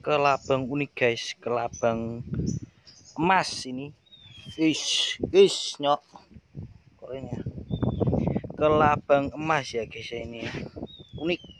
ke labang unik guys. Ke labang emas ini. Is is nyok. Kok ke labang emas ya guys ya ini ya. Unik.